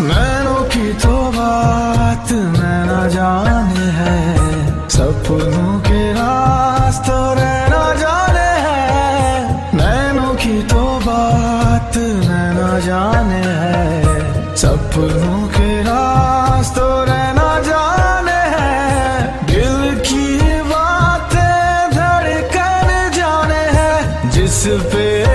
नैनों की तो बात न जाने है। सपनों के रास्तों रहना जाने है। नैनों की तो बात न जाने है। सपनों के रास्तों रहना जाने है। दिल की बातें धड़कन जाने है। जिस पे